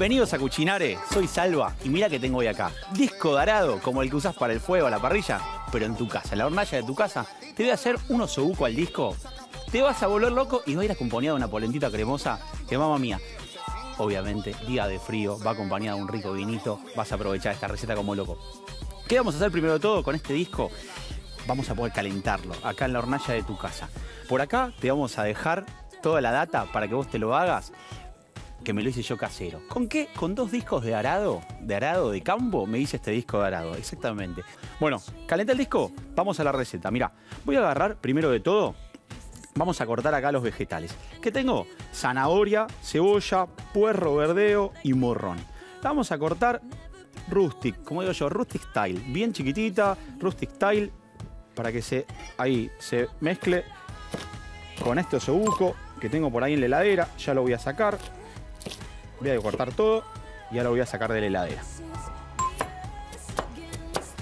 Bienvenidos a Cuchinare, soy Salva y mira que tengo hoy acá. Disco dorado, como el que usas para el fuego, la parrilla, pero en tu casa, en la hornalla de tu casa. Te voy a hacer un osobuco al disco. Te vas a volver loco y va a ir acompañado de una polentita cremosa que mamá mía. Obviamente, día de frío, va acompañado de un rico vinito. Vas a aprovechar esta receta como loco. ¿Qué vamos a hacer primero de todo con este disco? Vamos a poder calentarlo acá en la hornalla de tu casa. Por acá te vamos a dejar toda la data para que vos te lo hagas que me lo hice yo casero. ¿Con qué? Con dos discos de arado, de arado de campo, me hice este disco de arado, exactamente. Bueno, calenta el disco, vamos a la receta. Mira, voy a agarrar primero de todo, vamos a cortar acá los vegetales. ¿Qué tengo? Zanahoria, cebolla, puerro verdeo y morrón. vamos a cortar rustic, como digo yo, rustic style, bien chiquitita, rustic style, para que se ahí se mezcle con este osobuco que tengo por ahí en la heladera, ya lo voy a sacar. Voy a cortar todo y ahora voy a sacar de la heladera.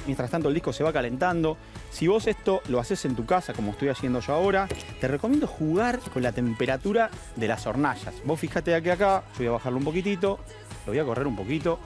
Mientras tanto el disco se va calentando. Si vos esto lo haces en tu casa, como estoy haciendo yo ahora, te recomiendo jugar con la temperatura de las hornallas. Vos fíjate aquí acá, yo voy a bajarlo un poquitito, lo voy a correr un poquito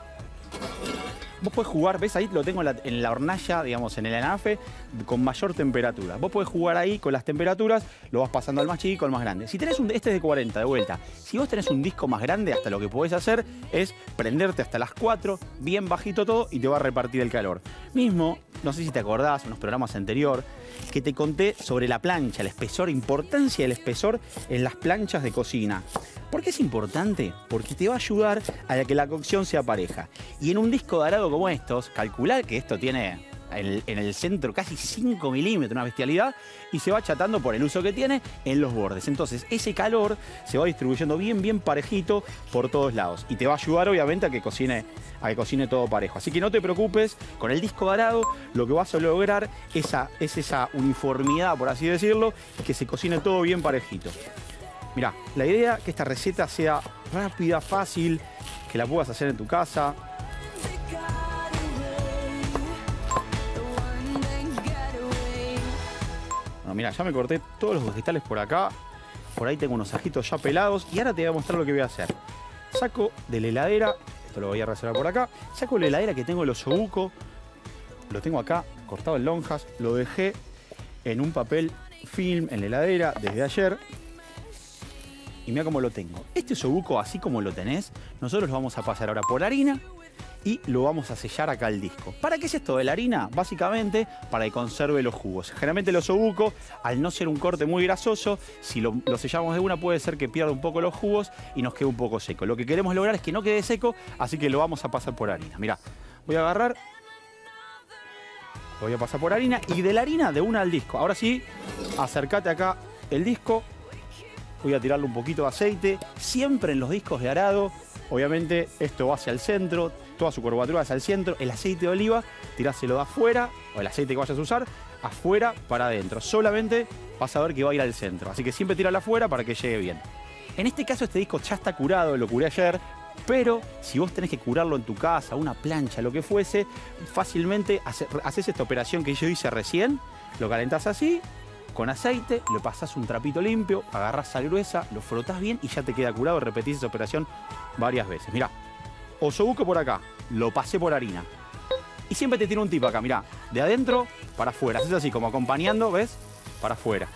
vos podés jugar, ves ahí lo tengo en la, hornalla, digamos, en el anafe, con mayor temperatura. Vos podés jugar ahí con las temperaturas, lo vas pasando al más chico, al más grande. Si tenés un, este es de 40, de vuelta. Si vos tenés un disco más grande, hasta lo que podés hacer es prenderte hasta las 4, bien bajito todo, y te va a repartir el calor. Mismo, no sé si te acordás, en los programas anteriores, que te conté sobre la plancha, el espesor, importancia del espesor en las planchas de cocina. ¿Por qué es importante? Porque te va a ayudar a que la cocción sea pareja. Y en un disco dorado como estos, calcular que esto tiene en el centro casi 5 milímetros, una bestialidad, y se va achatando por el uso que tiene en los bordes. Entonces, ese calor se va distribuyendo bien, bien parejito por todos lados. Y te va a ayudar, obviamente, a que cocine, a que cocine todo parejo. Así que no te preocupes, con el disco dorado lo que vas a lograr esa, es esa uniformidad, por así decirlo, que se cocine todo bien parejito. Mira, la idea es que esta receta sea rápida, fácil, que la puedas hacer en tu casa. Mira, ya me corté todos los vegetales por acá. Por ahí tengo unos ajitos ya pelados. Y ahora te voy a mostrar lo que voy a hacer. Saco de la heladera, esto lo voy a reservar por acá. Saco de la heladera que tengo el osobuco. Lo tengo acá, cortado en lonjas. Lo dejé en un papel film en la heladera desde ayer y mira cómo lo tengo. Este sobuco, así como lo tenés, nosotros lo vamos a pasar ahora por harina y lo vamos a sellar acá al disco. ¿Para qué es esto de la harina? Básicamente para que conserve los jugos. Generalmente los osobuco, al no ser un corte muy grasoso, si lo, sellamos de una puede ser que pierda un poco los jugos y nos quede un poco seco. Lo que queremos lograr es que no quede seco, así que lo vamos a pasar por harina. Mira, voy a agarrar, lo voy a pasar por harina y de la harina de una al disco. Ahora sí, acércate acá el disco, voy a tirarle un poquito de aceite, siempre en los discos de arado, obviamente esto va hacia el centro, toda su curvatura hacia el centro, el aceite de oliva, tiráselo de afuera, o el aceite que vayas a usar, afuera para adentro, solamente vas a ver que va a ir al centro, así que siempre tíralo afuera para que llegue bien. En este caso este disco ya está curado, lo curé ayer, pero si vos tenés que curarlo en tu casa, una plancha, lo que fuese, fácilmente haces esta operación que yo hice recién, lo calentás así, con aceite, le pasás un trapito limpio, agarrás sal gruesa, lo frotás bien y ya te queda curado. Repetís esa operación varias veces. Mirá, osobuco por acá, lo pasé por harina. Y siempre te tiro un tip acá, mirá, de adentro para afuera. Es así, como acompañando, ¿ves? Para afuera.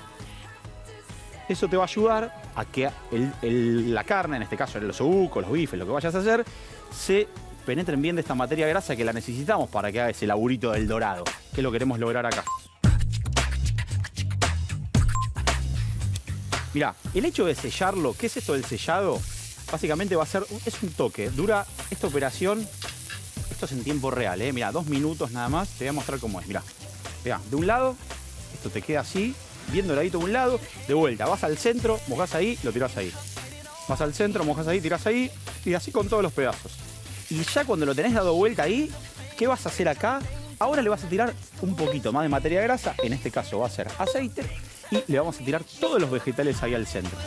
Eso te va a ayudar a que la carne, en este caso el osobuco, los bifes, lo que vayas a hacer, se penetren bien de esta materia grasa que la necesitamos para que haga ese laburito del dorado, que lo queremos lograr acá. Mira, el hecho de sellarlo, ¿qué es esto del sellado? Básicamente va a ser, es un toque. Dura esta operación, esto es en tiempo real, ¿eh? Mira, dos minutos nada más. Te voy a mostrar cómo es. Mira, mira, de un lado, esto te queda así, bien doradito de un lado, de vuelta. Vas al centro, mojas ahí, lo tiras ahí. Vas al centro, mojas ahí, tiras ahí, y así con todos los pedazos. Y ya cuando lo tenés dado vuelta ahí, ¿qué vas a hacer acá? Ahora le vas a tirar un poquito más de materia grasa, en este caso va a ser aceite, y le vamos a tirar todos los vegetales ahí al centro.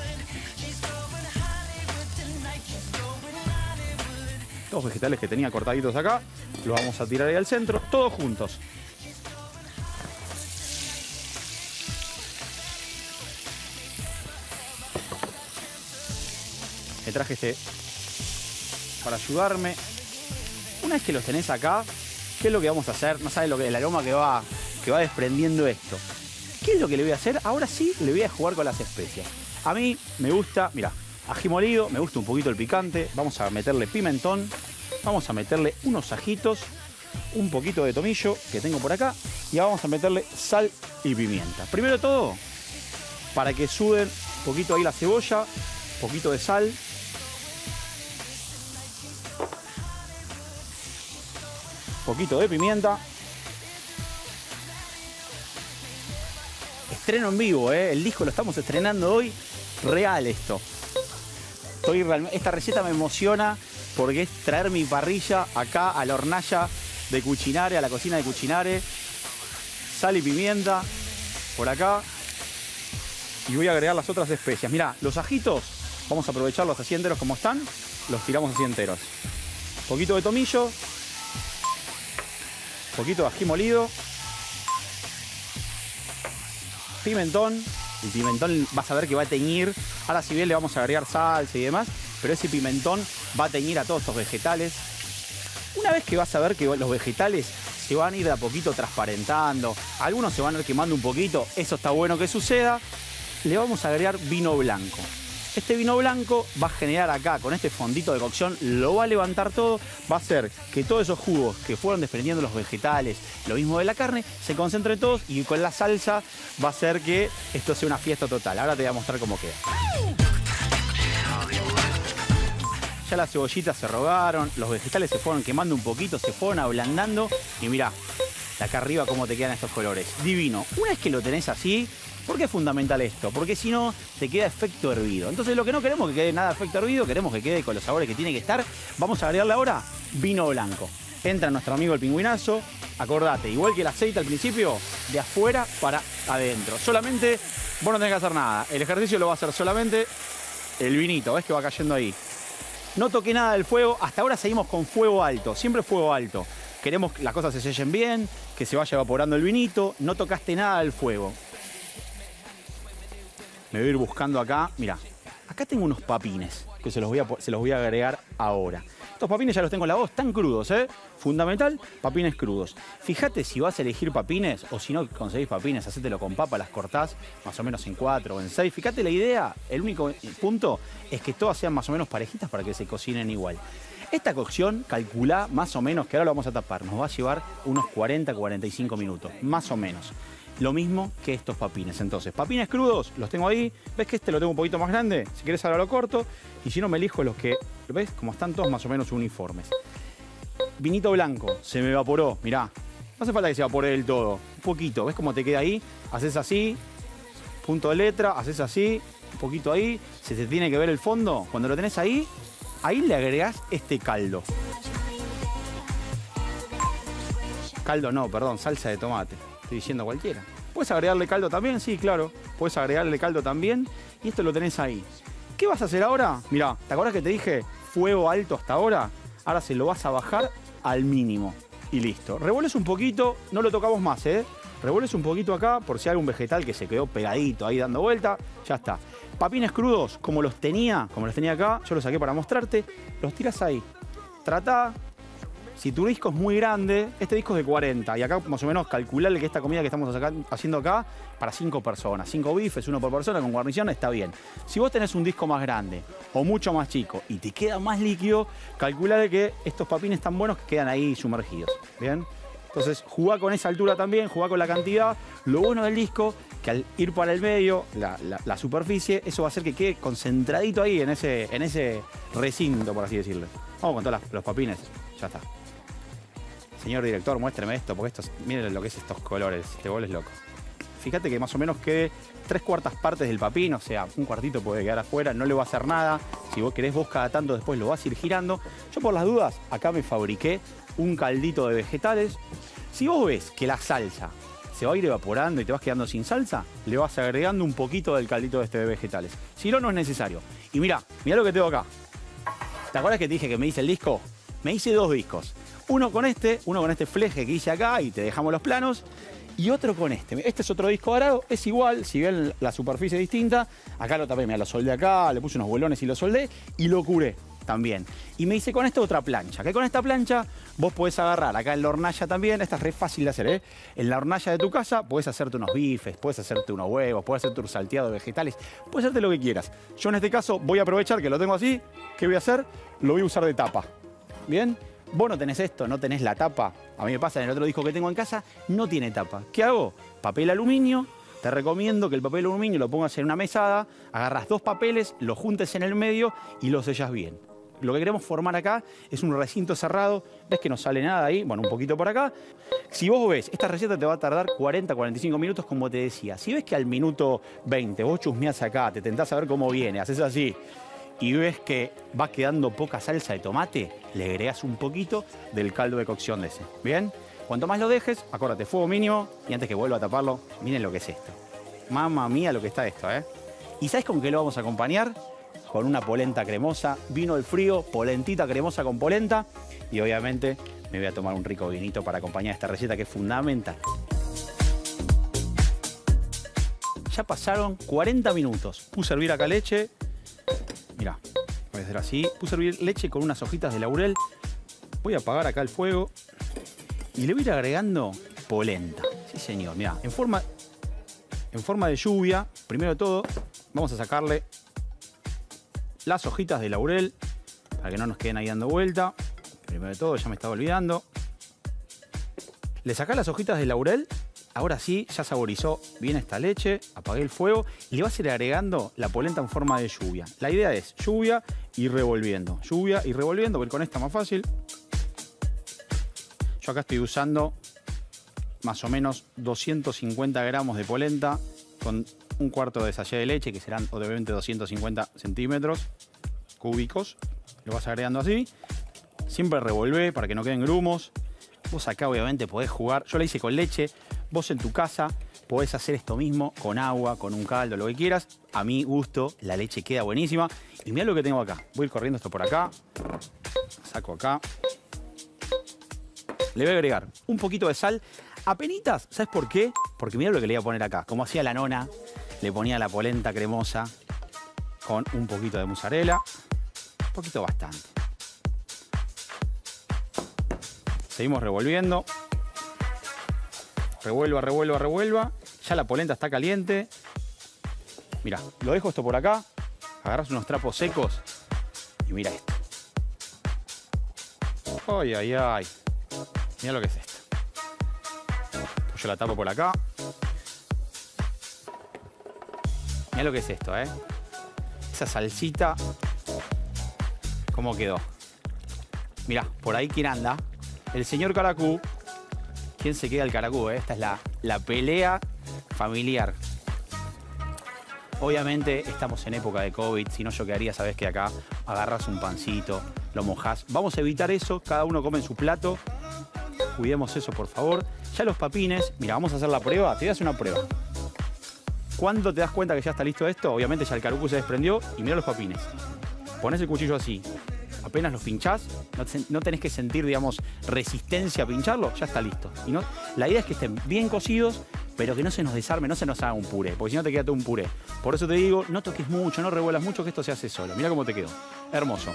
Los vegetales que tenía cortaditos acá, los vamos a tirar ahí al centro, todos juntos. Me traje este para ayudarme. Una vez que los tenés acá, ¿qué es lo que vamos a hacer? No sabes lo que el aroma que va, que va desprendiendo esto. ¿Qué es lo que le voy a hacer? Ahora sí le voy a jugar con las especias. A mí me gusta, mira, ají molido, me gusta un poquito el picante. Vamos a meterle pimentón, vamos a meterle unos ajitos, un poquito de tomillo que tengo por acá y vamos a meterle sal y pimienta. Primero de todo, para que suden un poquito ahí la cebolla, un poquito de sal. Un poquito de pimienta. Estreno en vivo, ¿eh? el disco lo estamos estrenando hoy. Real esto. Estoy esta receta me emociona porque es traer mi parrilla acá a la hornalla de Cuchinare, a la cocina de Cuchinare. Sal y pimienta por acá. Y voy a agregar las otras especias. Mira, los ajitos, vamos a aprovecharlos así enteros como están. Los tiramos así enteros. Poquito de tomillo. Poquito de ají molido. Pimentón. El pimentón vas a ver que va a teñir. Ahora si bien le vamos a agregar salsa y demás, pero ese pimentón va a teñir a todos estos vegetales. Una vez que vas a ver que los vegetales se van a ir de a poquito transparentando, algunos se van a ir quemando un poquito, eso está bueno que suceda, le vamos a agregar vino blanco. Este vino blanco va a generar acá, con este fondito de cocción, lo va a levantar todo, va a hacer que todos esos jugos que fueron desprendiendo los vegetales, lo mismo de la carne, se concentren todos y con la salsa va a hacer que esto sea una fiesta total. Ahora te voy a mostrar cómo queda. Ya las cebollitas se rogaron, los vegetales se fueron quemando un poquito, se fueron ablandando y mirá, acá arriba cómo te quedan estos colores. Divino. Una vez que lo tenés así, ¿por qué es fundamental esto? Porque si no, te queda efecto hervido. Entonces lo que no queremos que quede nada efecto hervido, queremos que quede con los sabores que tiene que estar. Vamos a agregarle ahora vino blanco. Entra nuestro amigo el pingüinazo. Acordate, igual que el aceite al principio, de afuera para adentro. Solamente, vos no tenés que hacer nada. El ejercicio lo va a hacer solamente el vinito. ¿Ves que va cayendo ahí? No toqué nada del fuego. Hasta ahora seguimos con fuego alto. Siempre fuego alto. Queremos que las cosas se sellen bien, que se vaya evaporando el vinito. No tocaste nada del fuego. Me voy a ir buscando acá. Mira, acá tengo unos papines que se los voy a, se los voy a agregar ahora. Estos papines ya los tengo en la voz, están crudos, ¿eh? Fundamental, papines crudos. Fíjate si vas a elegir papines o si no conseguís papines, hacételo con papa, las cortás más o menos en cuatro o en seis. Fíjate la idea, el único punto es que todas sean más o menos parejitas para que se cocinen igual. Esta cocción, calcula más o menos, que ahora lo vamos a tapar, nos va a llevar unos 40-45 minutos, más o menos. Lo mismo que estos papines. Entonces, papines crudos, los tengo ahí. ¿Ves que este lo tengo un poquito más grande? Si quieres ahora lo corto. Y si no, me elijo los que, ¿ves? Como están todos más o menos uniformes. Vinito blanco, se me evaporó, mirá. No hace falta que se evapore del todo. Un poquito, ¿ves cómo te queda ahí? Haces así, punto de letra, haces así, un poquito ahí. Se te tiene que ver el fondo. Cuando lo tenés ahí, ahí le agregás este caldo. Caldo no, perdón, salsa de tomate estoy diciendo cualquiera. ¿Puedes agregarle caldo también? Sí, claro. Puedes agregarle caldo también. Y esto lo tenés ahí. ¿Qué vas a hacer ahora? Mirá, ¿te acuerdas que te dije fuego alto hasta ahora? Ahora se lo vas a bajar al mínimo. Y listo. Revuelves un poquito, no lo tocamos más, ¿eh? Revuelves un poquito acá por si hay algún vegetal que se quedó pegadito ahí dando vuelta. Ya está. Papines crudos, como los tenía, como los tenía acá, yo los saqué para mostrarte. Los tiras ahí. Trata si tu disco es muy grande, este disco es de 40 y acá más o menos calcularle que esta comida que estamos haciendo acá para 5 personas, 5 bifes, uno por persona con guarnición, está bien. Si vos tenés un disco más grande o mucho más chico y te queda más líquido, calculale que estos papines están buenos que quedan ahí sumergidos. ¿Bien? Entonces, jugá con esa altura también, jugá con la cantidad. Lo bueno del disco, que al ir para el medio, la, superficie, eso va a hacer que quede concentradito ahí en ese, en ese recinto, por así decirlo. Vamos con todos los papines. Ya está. Señor director, muéstreme esto, porque esto, miren lo que es estos colores, te vuelves loco. Fíjate que más o menos quede tres cuartas partes del papín, o sea, un cuartito puede quedar afuera, no le va a hacer nada. Si vos querés vos cada tanto después lo vas a ir girando. Yo por las dudas, acá me fabriqué un caldito de vegetales. Si vos ves que la salsa se va a ir evaporando y te vas quedando sin salsa, le vas agregando un poquito del caldito de este de vegetales. Si no, no es necesario. Y mira, mira lo que tengo acá. ¿Te acuerdas que te dije que me hice el disco? Me hice dos discos. Uno con este, uno con este fleje que hice acá y te dejamos los planos. Y otro con este. Este es otro disco dorado, es igual, si ven la superficie distinta. Acá lo tapé, me lo soldé acá, le puse unos bolones y lo soldé y lo curé. también. Y me dice, con esta otra plancha, que con esta plancha vos podés agarrar acá en la hornalla también, esta es re fácil de hacer, ¿eh? En la hornalla de tu casa podés hacerte unos bifes, podés hacerte unos huevos, podés hacerte un salteado de vegetales, puedes hacerte lo que quieras. Yo en este caso voy a aprovechar que lo tengo así, ¿qué voy a hacer? Lo voy a usar de tapa, ¿bien? Vos no tenés esto, no tenés la tapa. A mí me pasa en el otro disco que tengo en casa, no tiene tapa. ¿Qué hago? Papel aluminio, te recomiendo que el papel aluminio lo pongas en una mesada, agarras dos papeles, los juntes en el medio y los sellas bien. Lo que queremos formar acá es un recinto cerrado. ¿Ves que no sale nada ahí? Bueno, un poquito por acá. Si vos ves, esta receta te va a tardar 40, 45 minutos, como te decía. Si ves que al minuto 20 vos chusmeás acá, te tentás a ver cómo viene, haces así, y ves que va quedando poca salsa de tomate, le agregas un poquito del caldo de cocción de ese. ¿Bien? Cuanto más lo dejes, acuérdate, fuego mínimo y antes que vuelva a taparlo, miren lo que es esto. Mamma mía lo que está esto, ¿eh? ¿Y sabes con qué lo vamos a acompañar? Con una polenta cremosa, vino el frío, polentita cremosa con polenta y obviamente me voy a tomar un rico vinito para acompañar esta receta que es fundamental. Ya pasaron 40 minutos. Puse a hervir acá leche. Mirá, voy a así. Puse a hervir leche con unas hojitas de laurel. Voy a apagar acá el fuego y le voy a ir agregando polenta. Sí, señor. Mira, en forma, en forma de lluvia, primero de todo, vamos a sacarle las hojitas de laurel para que no nos queden ahí dando vuelta. Primero de todo, ya me estaba olvidando. Le sacás las hojitas de laurel. Ahora sí, ya saborizó bien esta leche. Apagué el fuego y le vas a ir agregando la polenta en forma de lluvia. La idea es lluvia y revolviendo. Lluvia y revolviendo, porque con esta es más fácil acá estoy usando más o menos 250 gramos de polenta con un cuarto de sachet de leche, que serán obviamente 250 centímetros cúbicos. Lo vas agregando así. Siempre revolvé para que no queden grumos. Vos acá obviamente podés jugar. Yo la hice con leche. Vos en tu casa podés hacer esto mismo con agua, con un caldo, lo que quieras. A mi gusto, la leche queda buenísima. Y mira lo que tengo acá. Voy a ir corriendo esto por acá. Saco acá. Le voy a agregar un poquito de sal. Apenitas, ¿sabes por qué? Porque mira lo que le voy a poner acá. Como hacía la nona, le ponía la polenta cremosa con un poquito de mozzarella. Un poquito bastante. Seguimos revolviendo. Revuelva, revuelva, revuelva. Ya la polenta está caliente. Mira, lo dejo esto por acá. Agarras unos trapos secos y mira esto. Ay, ay, ay. Mira lo que es esto. Yo la tapo por acá. Mira lo que es esto, ¿eh? Esa salsita. ¿Cómo quedó? Mira, por ahí quién anda. El señor Caracú. ¿Quién se queda el Caracú? Eh? Esta es la, la pelea familiar. Obviamente estamos en época de COVID, si no yo quedaría, sabes que acá agarras un pancito, lo mojas. Vamos a evitar eso, cada uno come en su plato Cuidemos eso, por favor. Ya los papines, mira, vamos a hacer la prueba. Te voy a hacer una prueba. ¿Cuándo te das cuenta que ya está listo esto? Obviamente ya el carucu se desprendió y mira los papines. Pones el cuchillo así. Apenas los pinchás, no, tenés que sentir, digamos, resistencia a pincharlo, ya está listo. Y no, la idea es que estén bien cocidos, pero que no se nos desarme, no se nos haga un puré, porque si no te queda todo un puré. Por eso te digo, no toques mucho, no revuelas mucho, que esto se hace solo. Mira cómo te quedó. Hermoso.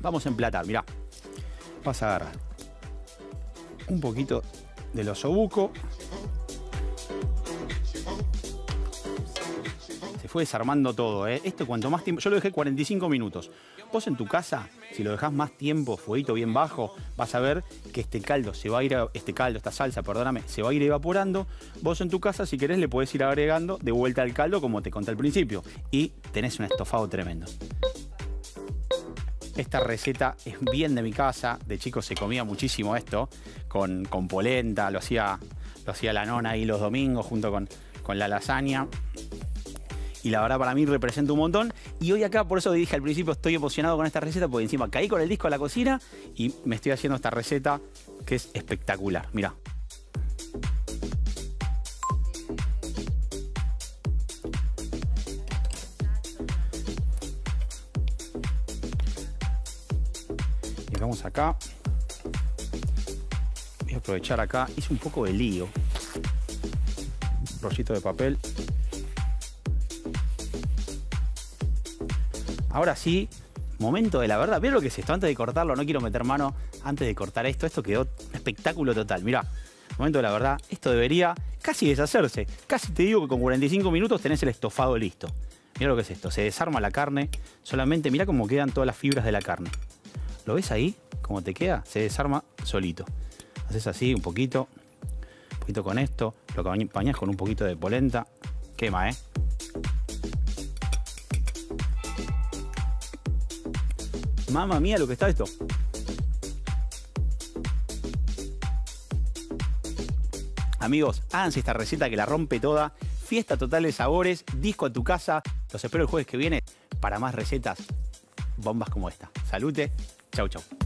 Vamos a emplatar, mirá. Vas a agarrar un poquito del osobuco. Se fue desarmando todo, ¿eh? Esto cuanto más tiempo... Yo lo dejé 45 minutos. Vos en tu casa, si lo dejás más tiempo, fueguito bien bajo, vas a ver que este caldo se va a ir, este caldo, esta salsa, perdóname, se va a ir evaporando. Vos en tu casa, si querés, le podés ir agregando de vuelta al caldo, como te conté al principio. Y tenés un estofado tremendo. Esta receta es bien de mi casa. De chico se comía muchísimo esto con, con polenta, lo hacía, lo hacía la nona ahí los domingos junto con, con la lasaña. Y la verdad para mí representa un montón. Y hoy acá, por eso dije al principio, estoy emocionado con esta receta, porque encima caí con el disco a la cocina y me estoy haciendo esta receta que es espectacular. Mira. Acá. Voy a aprovechar acá. Hice un poco de lío. Rollito de papel. Ahora sí, momento de la verdad. Mira lo que es esto. Antes de cortarlo, no quiero meter mano antes de cortar esto. Esto quedó espectáculo total. Mirá, momento de la verdad. Esto debería casi deshacerse. Casi te digo que con 45 minutos tenés el estofado listo. Mira lo que es esto. Se desarma la carne. Solamente mira cómo quedan todas las fibras de la carne. ¿Lo ves ahí? ¿Cómo te queda? Se desarma solito. Haces así un poquito. Un poquito con esto. Lo acompañás con un poquito de polenta. Quema, ¿eh? Mamma mía lo que está esto. Amigos, háganse esta receta que la rompe toda. Fiesta total de sabores, disco a tu casa. Los espero el jueves que viene para más recetas bombas como esta. Salute. Chau, chau.